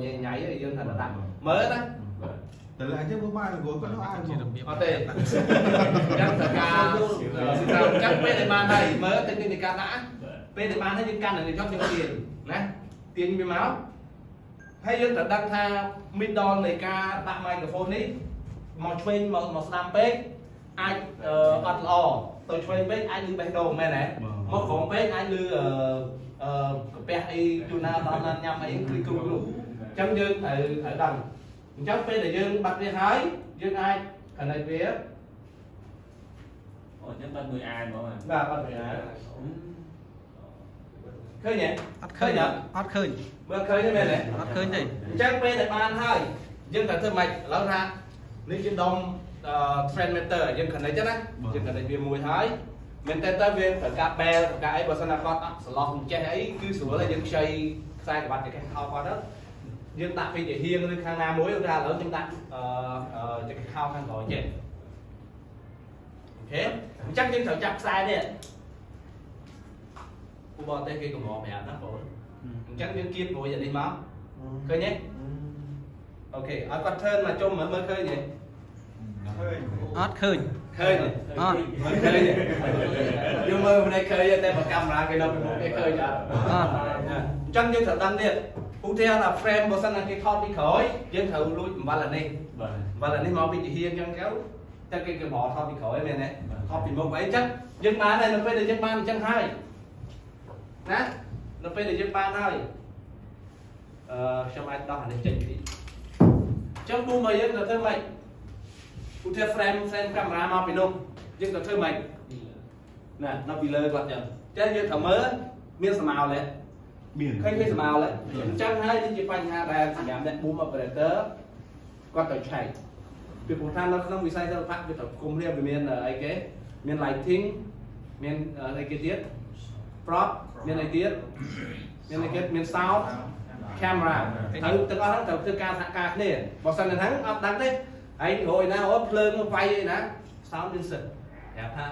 nháy thì dương thần là tặng mới đấy Tớ lại chứ bước mai là gối có nó ai không? Mà ờ, tệ Chắc thật ca ờ, Chắc bê đề bàn này mới tên kinh thì ca đã. Bê đề bàn hay dương căn này cho nhiều tiền. Nè Tiền bị máu. Hay dương thật đăng tha Mid đòn này ca đạm microphone đi. Mà chuyên mà slam bê ai ờ, ọt lò កស្ដាំពេកអាចអត់ល្អទៅឆ្វេងពេកអាចលឺបេះដូងមែនទេមកក្រោមពេកអាចលឺអឺអឺកាពះអីជួនណាដល់ណាញ៉ាំអីគឺគ្រូគ្រូអញ្ចឹងយើងត្រូវត្រូវដឹងអញ្ចឹងពេលដែលយើងបាត់វាហើយយើងអាចកណិតវា អូអញ្ចឹងបាត់មួយអាយហ្មង បាទបាត់វាហើយឃើញទេ អត់ឃើញអត់ឃើញ មើលឃើញទេមែនទេ អត់ឃើញទេ អញ្ចឹងពេលដែលបានហើយយើងត្រូវធ្វើម៉េចឥឡូវថានេះជាដុំ trend meter យើងកណិតចឹងណាយើងកណិតវាមួយហើយមែនតើទៅវាត្រូវការ bell ត្រូវការអីបើសិនណាគាត់អត់ស្លោះមិនចេះអីគឺស្រួលហើយយើងខ្ចីខ្សែក្បាត់ទៅគេខោគាត់ទៅយើងដាក់ពីជាហៀងឬខាងណាមួយឬថាឥឡូវយើងដាក់អឺទៅគេខោខាងក្រោយចេះអូខេអញ្ចឹងយើងត្រូវចាប់ខ្សែនេះឧបករណ៍ទេគេកម្រប្រាប់ណាបងអញ្ចឹងយើងគៀបព្រួយអានេះមកឃើញទេអូខេឲ្យគាត់ turn មកជុំមើលមើលឃើញទេ hơi អត់ឃើញឃើញទេអត់មើលឃើញទេយើងមើលមិនឃើញទេតែបើកាមេរ៉ាគេនៅពីមុខគេឃើញអត់អត់អញ្ចឹងយើងត្រូវដឹងទៀតឧទាហរណ៍ថា frame បើសិនណាគេថតពីក្រោយយើងត្រូវលួចអំបិលអានេះបាទអំបិលអានេះមកពីទាហានអញ្ចឹងទៅតែគេគេមកថតពីក្រោយមែនទេថតពីមុខអីអញ្ចឹងយើងបានហើយនៅពេលដែលយើងបានអញ្ចឹងហើយណានៅពេលដែលយើងបានហើយអឺខ្ញុំអាចដោះអានេះចេញពីអញ្ចឹងទូមកយើងត្រូវធ្វើម៉េច ឧទាហរណ៍ frame frame កាមេរ៉ាមកពីនោះយើងត្រូវធ្វើម៉េចណានៅពីលើគាត់អញ្ចឹងអញ្ចឹងយើងត្រូវមើលមានស្មៅလဲ biển ឃើញឃើញស្មៅហើយអញ្ចឹងហើយនេះជាបញ្ហាដែលសម្រាប់អ្នក boom operator គាត់ត្រូវឆែកពីព្រោះថានៅក្នុងវិស័យសិល្បៈវាត្រូវគុំគ្នាវាមានអីគេមាន lighting មានអីគេទៀត prop មានអីទៀតមានអីគេមាន sound camera ត្រូវទាំងអស់ហ្នឹងត្រូវធ្វើការសហការគ្នាបើសិនតែហ្នឹងអត់ដឹងទេ ឯងរយណាអូភ្លើងវាយអីណា sound មានសិទ្ធប្រាប់ថា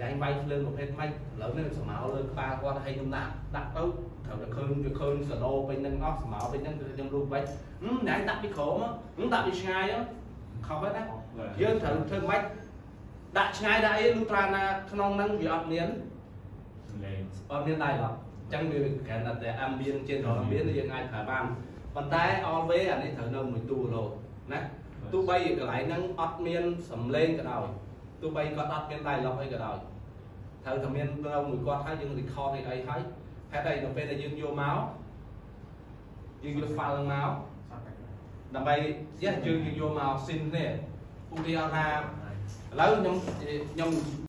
តែឯងវាយភ្លើងប្រភេទម៉េចឥឡូវនេះស្មៅលើក្បាលគាត់ឲ្យខ្ញុំដាក់ដាក់ទៅត្រូវតែឃើញវាឃើញសឡូពេញហ្នឹងអស់ស្មៅពេញហ្នឹងគឺខ្ញុំរូបវិញហឹមតែឯងដាក់ពីក្រោមហឹមដាក់ពីឆ្ងាយខុសហើយណាយើងត្រូវធ្វើម៉េចដាក់ឆ្ងាយដាក់អីលុះត្រាណាក្នុងហ្នឹងវាអត់មានសំឡេងអត់មានដៃឡោះអញ្ចឹងវាគ្រាន់តែ ambient ជារក ambient យើងអាចប្រើបានប៉ុន្តែ always អានេះត្រូវនៅមួយតួរហូតណា ទោះបីកន្លែងហ្នឹងអត់មានសំឡេងក៏ដោយទោះបីគាត់អត់មាន dialog អីក៏ដោយត្រូវតែមាននៅមួយគាត់ហើយយើង record អីអីហើយហេតុអីនៅពេលដែលយើងយកមកយើងយក file ហ្នឹងមកដើម្បីយើងយើងយកមក sync គ្នាឧទាហរណ៍ថាឥឡូវខ្ញុំខ្ញុំ